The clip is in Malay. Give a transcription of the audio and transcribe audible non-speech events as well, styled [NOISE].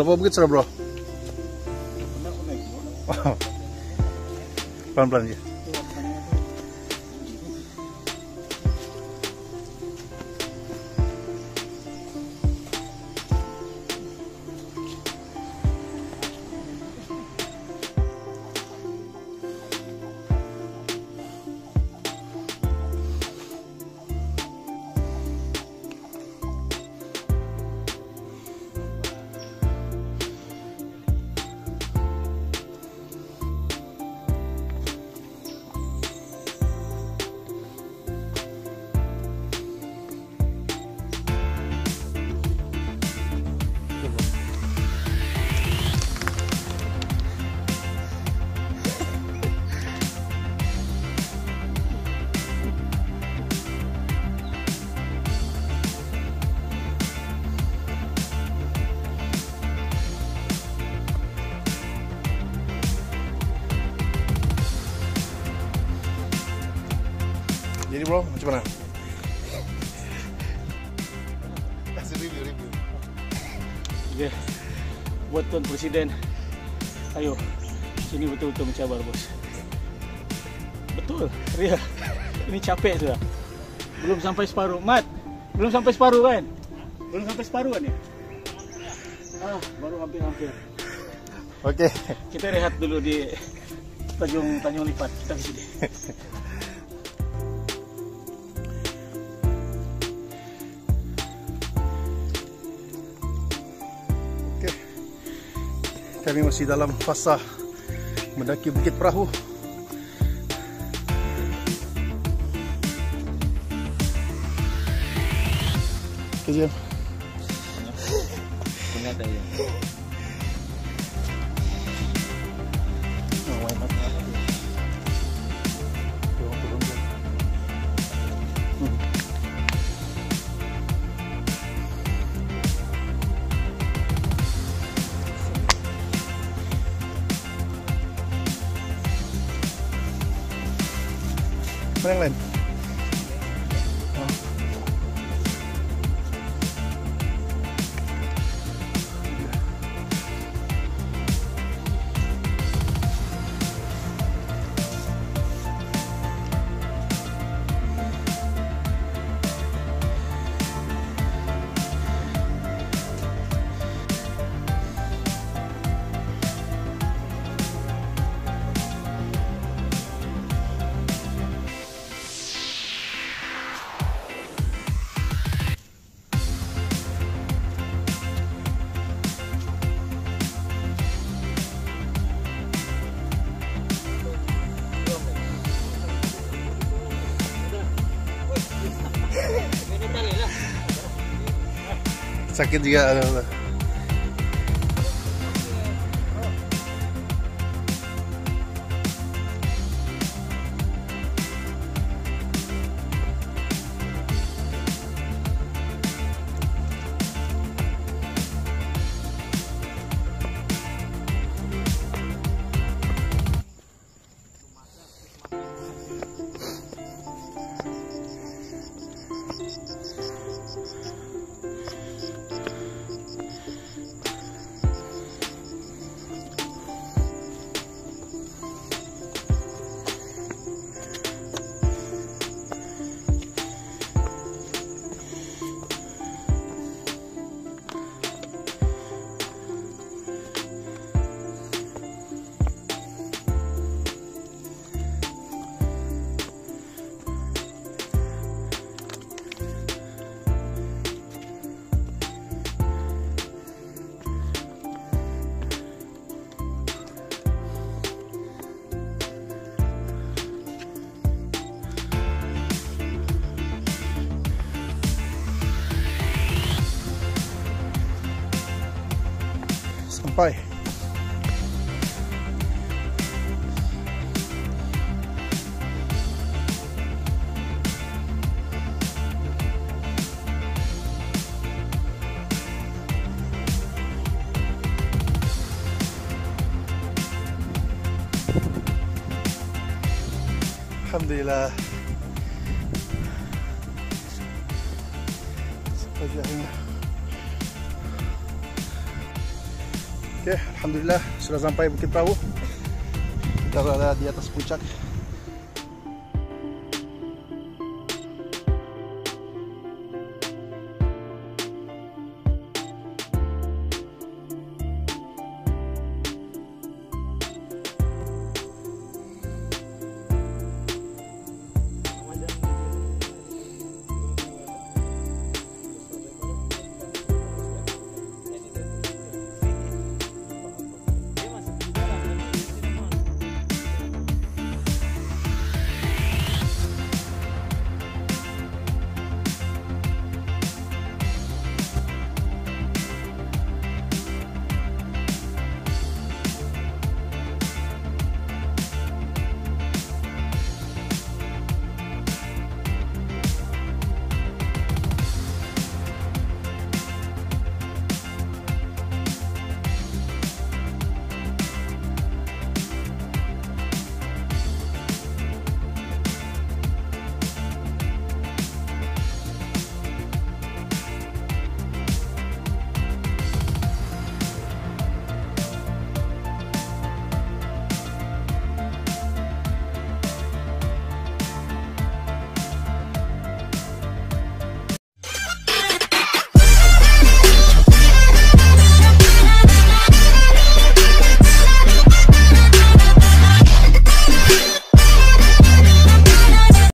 Berapa bukit sudah bro? Pelan-pelan ya. Jadi bro, macam mana? Kasih review, review. Okay. Buat Tuan Presiden. Ayo. Sini betul-betul mencabar bos. Betul. Ria Ini capek sudah. Belum sampai separuh. Mat Belum sampai separuh kan? Belum sampai separuh kan ya Ah, baru hampir-hampir. Oke. Kita rehat dulu di Tanjung Tanjung Lipat. Kita ke sini [LAUGHS] Kami masih dalam fasa mendaki Bukit Perahu. Jam. Ingat aja Mana second, you. Alhamdulillah. Sampai di akhirnya. Okay, Alhamdulillah sudah sampai Bukit Perahu. Kita berada di atas puncak.